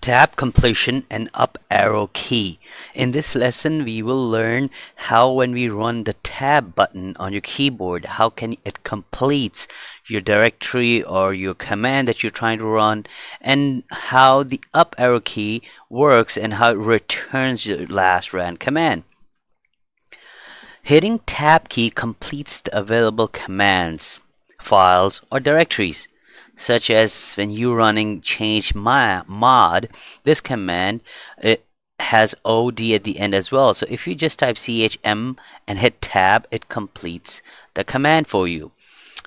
Tab completion and up arrow key. In this lesson, we will learn how when we run the tab button on your keyboard, how can it completes your directory or your command that you're trying to run and how the up arrow key works and how it returns your last ran command. Hitting tab key completes the available commands, files, or directories such as when you're running change my mod, this command it has OD at the end as well. So if you just type CHM and hit tab, it completes the command for you.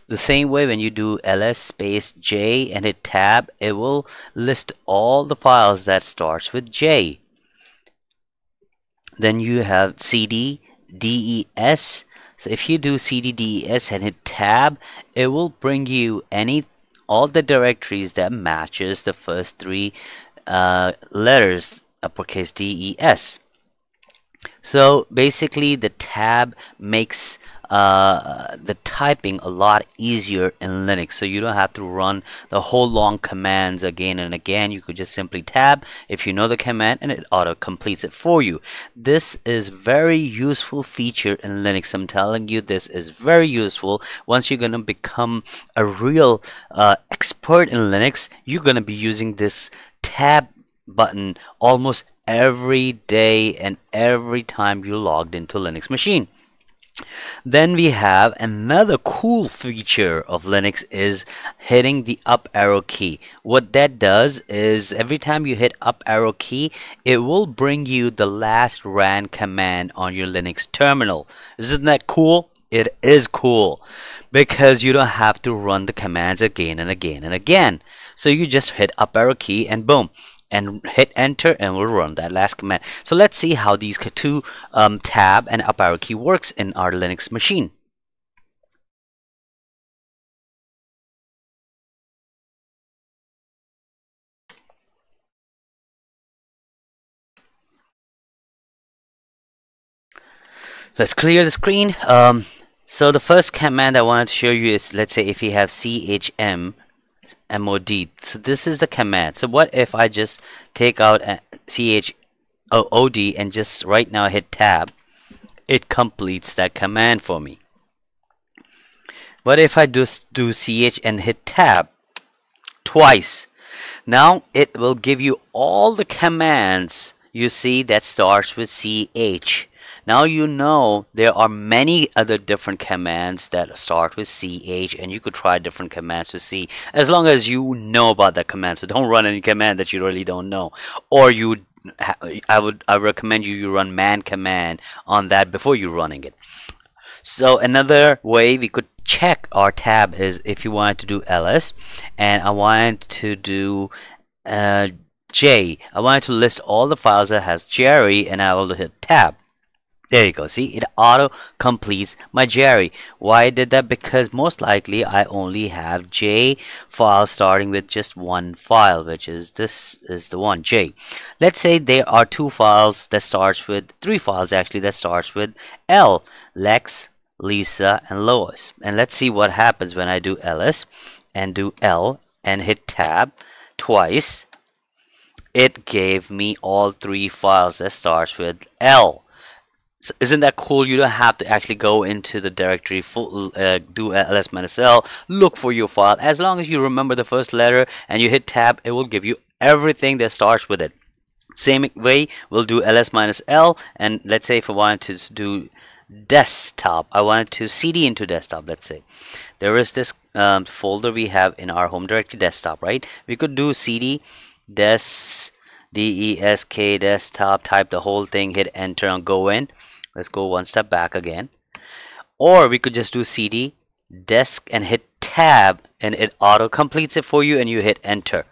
The same way when you do ls space j and hit tab, it will list all the files that starts with j. Then you have cd, des. So if you do cd, des and hit tab, it will bring you any all the directories that matches the first three uh, letters uppercase D E S. So basically the tab makes uh, the typing a lot easier in Linux. So you don't have to run the whole long commands again and again. You could just simply tab if you know the command and it auto completes it for you. This is very useful feature in Linux. I'm telling you this is very useful. Once you're gonna become a real uh, expert in Linux you're gonna be using this tab button almost every day and every time you logged into Linux machine then we have another cool feature of Linux is hitting the up arrow key. What that does is every time you hit up arrow key, it will bring you the last ran command on your Linux terminal. Isn't that cool? It is cool because you don't have to run the commands again and again and again. So you just hit up arrow key and boom, and hit enter and we'll run that last command. So let's see how these two um, tab and up arrow key works in our Linux machine. Let's clear the screen. Um, so the first command I wanted to show you is, let's say if you have CHM mod. So this is the command. So what if I just take out ch od and just right now hit tab? It completes that command for me. What if I just do ch and hit tab twice? Now it will give you all the commands you see that starts with ch. Now you know there are many other different commands that start with ch and you could try different commands to see as long as you know about that command. So don't run any command that you really don't know. Or you I would I recommend you you run man command on that before you running it. So another way we could check our tab is if you wanted to do ls and I wanted to do uh, J. I wanted to list all the files that has Jerry and I will hit tab. There you go. See, it auto completes my Jerry. Why did that? Because most likely I only have J files starting with just one file, which is this is the one J. Let's say there are two files that starts with three files actually that starts with L, Lex, Lisa, and Lois. And let's see what happens when I do ls and do L and hit tab twice. It gave me all three files that starts with L. So isn't that cool? You don't have to actually go into the directory, full, uh, do ls minus l, look for your file. As long as you remember the first letter and you hit tab, it will give you everything that starts with it. Same way, we'll do ls minus l, and let's say if I wanted to do desktop, I wanted to cd into desktop, let's say. There is this um, folder we have in our home directory desktop, right? We could do cd des desk desktop, type the whole thing, hit enter and go in let's go one step back again. Or we could just do cd desk and hit tab and it auto completes it for you and you hit enter.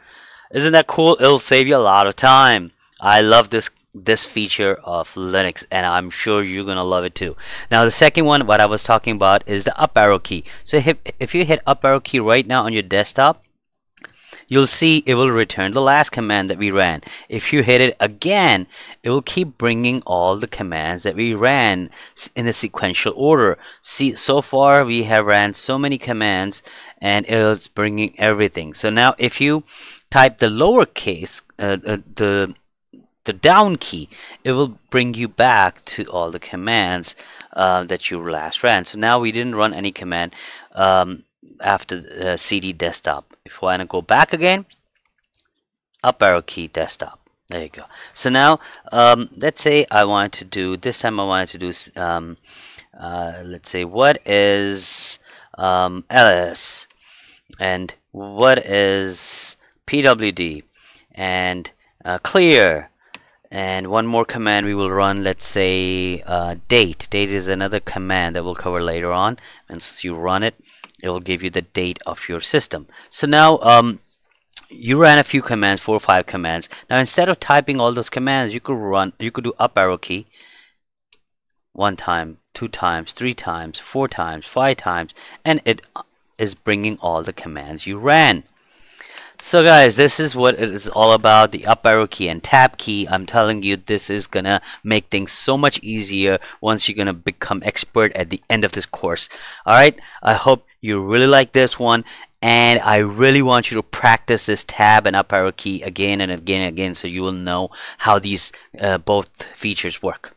Isn't that cool? It'll save you a lot of time. I love this this feature of Linux and I'm sure you're gonna love it too. Now the second one what I was talking about is the up arrow key. So if, if you hit up arrow key right now on your desktop you'll see it will return the last command that we ran. If you hit it again, it will keep bringing all the commands that we ran in a sequential order. See, so far we have ran so many commands and it's bringing everything. So now if you type the lowercase, uh, uh, the the down key, it will bring you back to all the commands uh, that you last ran. So now we didn't run any command um, after uh, cd desktop. If I want to go back again, up arrow key desktop. There you go. So now, um, let's say I want to do, this time I wanted to do, um, uh, let's say, what is um, ls and what is pwd and uh, clear and one more command we will run let's say uh, date. Date is another command that we'll cover later on. Since you run it it will give you the date of your system. So now um, you ran a few commands four or five commands. Now instead of typing all those commands you could run you could do up arrow key one time two times three times four times five times and it is bringing all the commands you ran so guys, this is what it is all about, the up arrow key and tab key. I'm telling you, this is gonna make things so much easier once you're gonna become expert at the end of this course. Alright, I hope you really like this one and I really want you to practice this tab and up arrow key again and again and again so you will know how these uh, both features work.